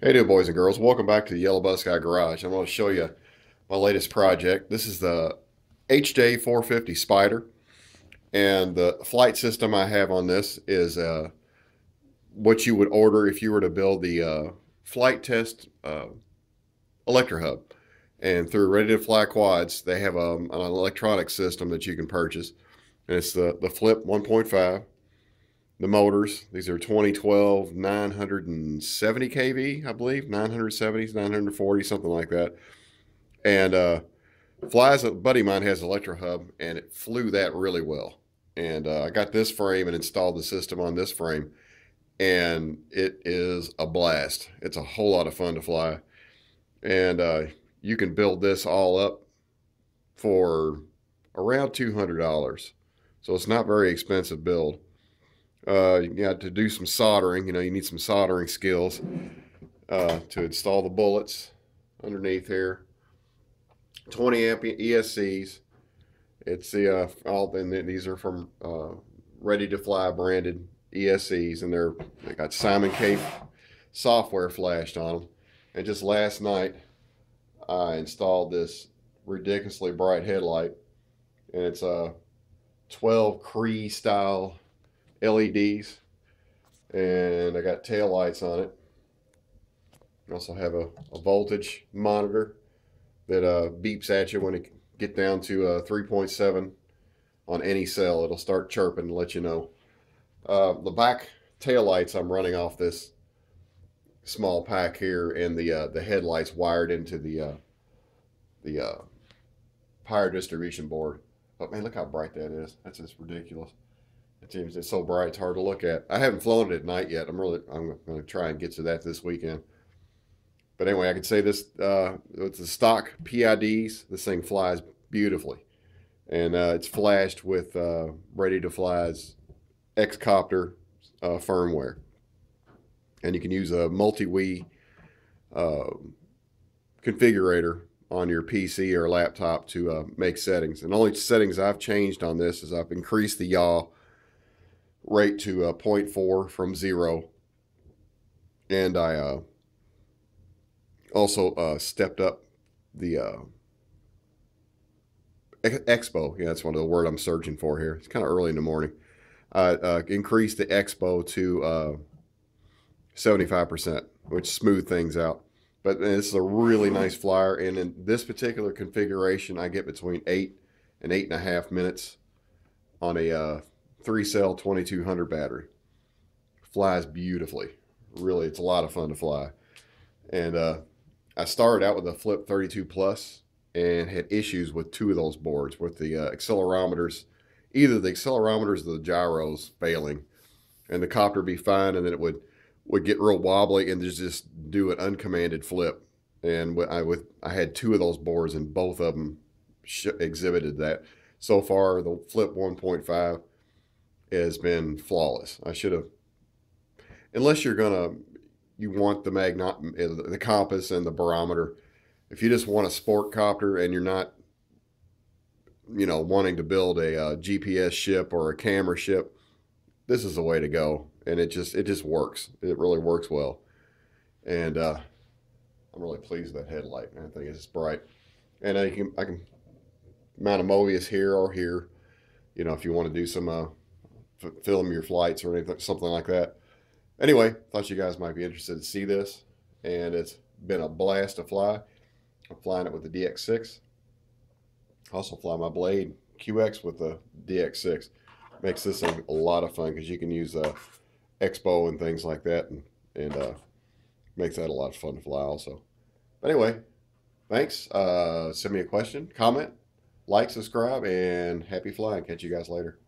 Hey there, boys and girls. Welcome back to the Yellow Bus Guy Garage. I'm going to show you my latest project. This is the HJ450 Spider. And the flight system I have on this is uh, what you would order if you were to build the uh, Flite Test uh, Electrohub. And through Ready to Fly Quads, they have um, an electronic system that you can purchase. And it's the, the Flip 1.5 the motors. These are 2012 970 kV, I believe, 970, 940, something like that. And uh, flies, a buddy mine has Electrohub, and it flew that really well. And uh, I got this frame and installed the system on this frame, and it is a blast. It's a whole lot of fun to fly. And uh, you can build this all up for around $200. So it's not very expensive build uh, you got to do some soldering. You know, you need some soldering skills uh, to install the bullets underneath here. 20 amp ESCs. It's the uh, all. And these are from uh, Ready to Fly branded ESCs, and they're they got Simon K software flashed on them. And just last night, I installed this ridiculously bright headlight, and it's a 12 Cree style LEDs and I got tail lights on it. I also have a, a voltage monitor that uh, beeps at you when it get down to uh, 3.7 on any cell. It'll start chirping and let you know. Uh, the back tail lights I'm running off this small pack here and the uh, the headlights wired into the uh, the uh, power distribution board. But man, look how bright that is. That's just ridiculous. It seems it's so bright, it's hard to look at. I haven't flown it at night yet. I'm really, I'm going to try and get to that this weekend. But anyway, I can say this, uh, with the stock PIDs, this thing flies beautifully. And uh, it's flashed with uh, Ready to Fly's X-Copter uh, firmware. And you can use a multi-Wii uh, configurator on your PC or laptop to uh, make settings. And the only settings I've changed on this is I've increased the yaw rate to uh, 0.4 from zero. And I uh, also uh, stepped up the uh, expo. Yeah, that's one of the word I'm searching for here. It's kind of early in the morning. I uh, increased the expo to 75%, uh, which smooth things out. But this is a really nice flyer. And in this particular configuration, I get between eight and eight and a half minutes on a three cell 2200 battery. Flies beautifully. Really, it's a lot of fun to fly. And uh, I started out with a Flip 32 Plus and had issues with two of those boards with the uh, accelerometers, either the accelerometers or the gyros failing, and the copter be fine, and then it would would get real wobbly and just do an uncommanded flip. And I with I had two of those boards, and both of them exhibited that. So far, the Flip 1.5 has been flawless. I should have, unless you're gonna, you want the magnet, the compass and the barometer. If you just want a sport copter and you're not, you know, wanting to build a, a uh, GPS ship or a camera ship, this is the way to go. And it just it just works. It really works well. And uh, I'm really pleased with that headlight. I think it's bright. And I can I can mount a Mobius here or here. You know, if you want to do some uh, film your flights or anything, something like that. Anyway, thought you guys might be interested to see this, and it's been a blast to fly. I'm flying it with the DX6. Also fly my Blade QX with the DX6. Makes this a, a lot of fun because you can use uh, Expo and things like that, and, and uh, makes that a lot of fun to fly also. But anyway, thanks. Uh, send me a question, comment, like, subscribe, and happy flying. Catch you guys later.